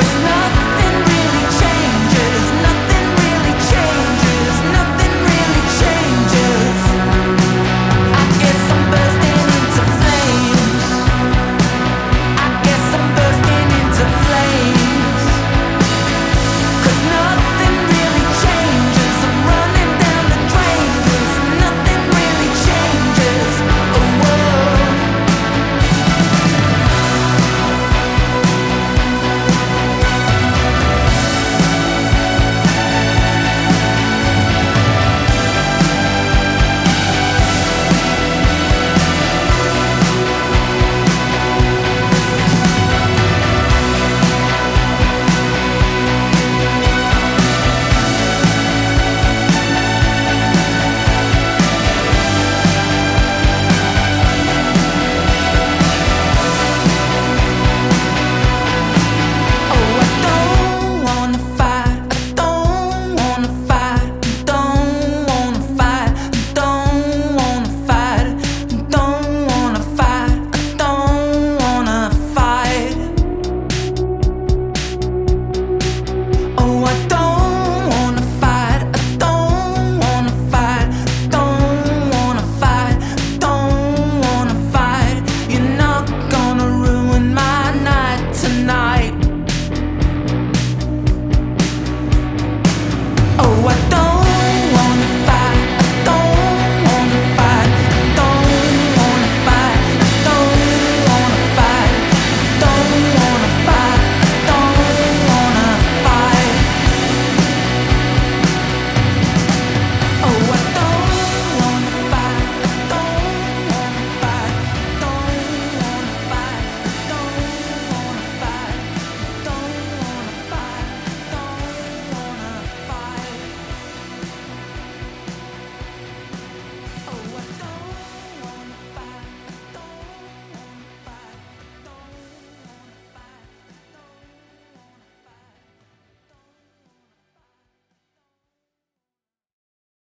Cause now